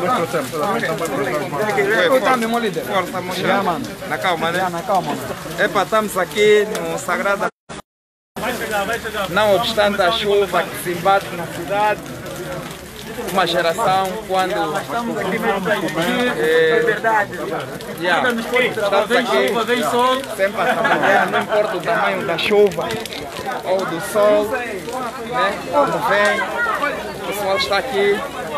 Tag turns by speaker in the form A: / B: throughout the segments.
A: Mesmo,
B: né?
A: Mano.
B: Epa, estamos aqui no Sagrada. Não obstante a chuva que se embate na cidade, uma geração quando. É, yeah, estamos aqui sempre a trabalhar, não importa o tamanho da chuva ou do sol, né? Quando vem, o pessoal está aqui.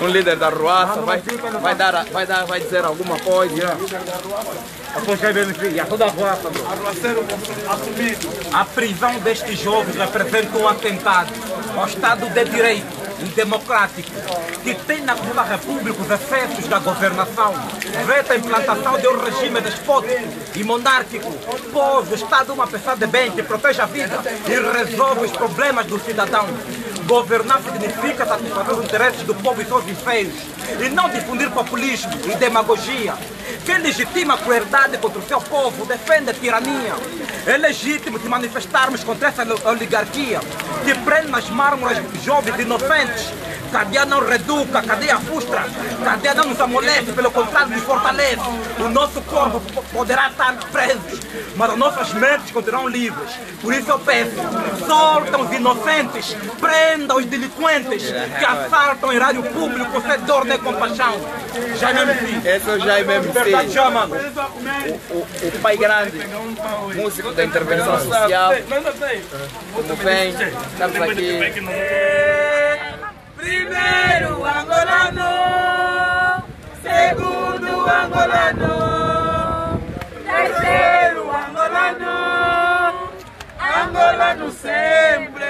B: Um líder da Ruaça vai, vai, dar, vai, dar, vai dizer alguma coisa.
C: A prisão destes jovens representa um atentado ao Estado de Direito e democrático, que tem na Segunda República os excessos da governação, veta a implantação de um regime despótico e monárquico, pois o Estado é uma pessoa de bem que protege a vida e resolve os problemas do cidadão. Governar significa satisfazer os interesses do povo e seus enfeios, e não difundir populismo e demagogia. Quem legitima a crueldade contra o seu povo defende a tirania. É legítimo se manifestarmos contra essa oligarquia que prende nas mármoras jovens inocentes. Cadeia não reduca, cadeia frustra, cadeia não nos amolece, pelo contrário nos fortalece. O nosso corpo poderá estar preso, mas as nossas mentes continuarão livres. Por isso eu peço, soltam os inocentes, prendam os delinquentes que assaltam em rádio público, sem dor nem compaixão. Já me MC.
B: Esse é o Jaime MC,
C: Verdade, já, mano.
B: o, o pai grande, músico da intervenção social. Como vem, estamos aqui.
D: Primeiro angolano, segundo angolano, terceiro angolano, angolano sempre.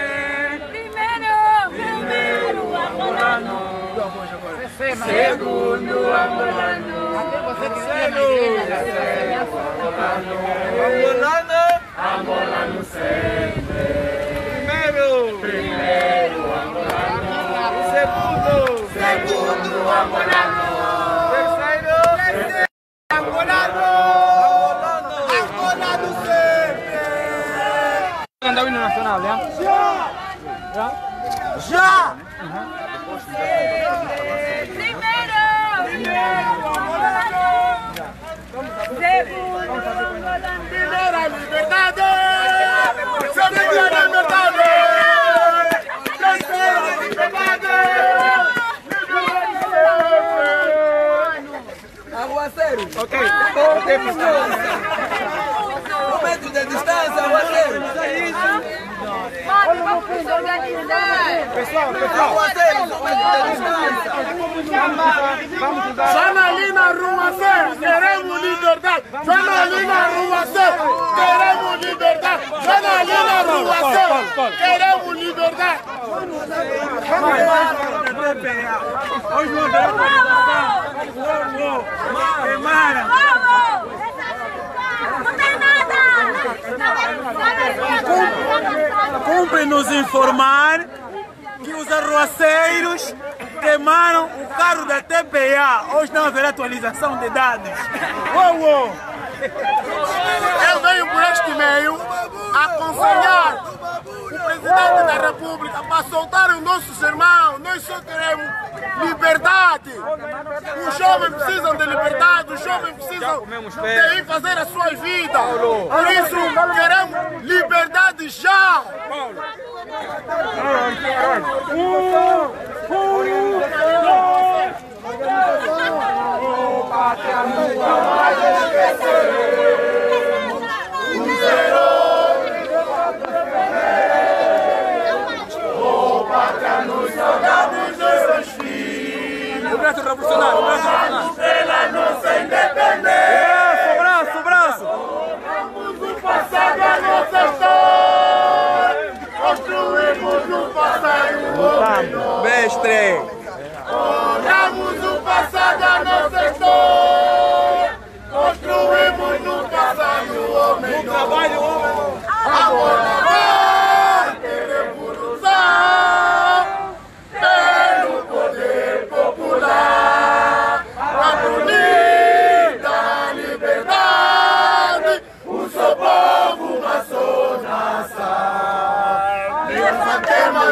D: Primeiro, primeiro angolano, segundo angolano, terceiro angolano, angolano sempre. Primeiro, primeiro angolano. Segundo, segundo angolano. Terceiro, terceiro angolano. Angolano sempre.
A: Cantar o hino nacional, já?
D: Já! Primeiro! Primeiro angolano. Segundo angolano. Primeira liberdade!
A: Pessoal, pessoal,
E: Aguaceiro, um metro de distância.
D: Chama ali na rua C, queremos liberdade! Chama ali na rua C, queremos liberdade! Chama na rua C, queremos liberdade! Não tem nada!
C: Cumpre nos informar os arruaceiros queimaram o carro da TPA. Hoje não haverá atualização de dados. Uou, uou.
D: Eu venho por este meio aconselhar o presidente da República para soltar os nossos irmãos. Nós só queremos liberdade. Os jovens precisam de liberdade, os jovens precisam de ir fazer a sua vida. Por isso, queremos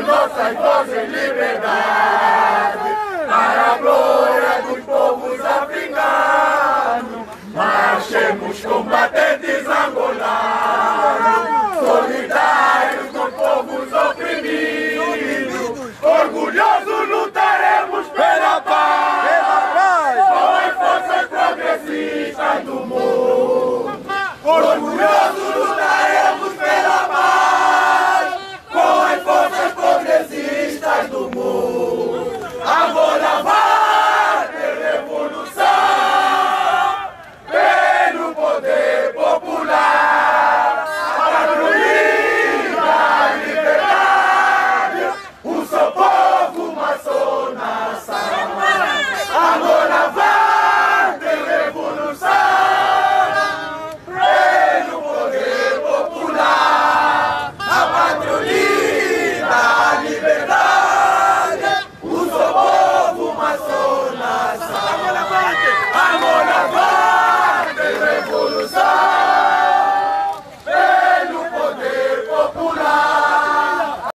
D: Nós vamos em liberdade para a glória dos povos africanos. Marchemos combatentes angolanos, solidários com povos oprimidos. Orgulhosos lutaremos pela paz, com as forças progressistas do mundo. Orgulhosos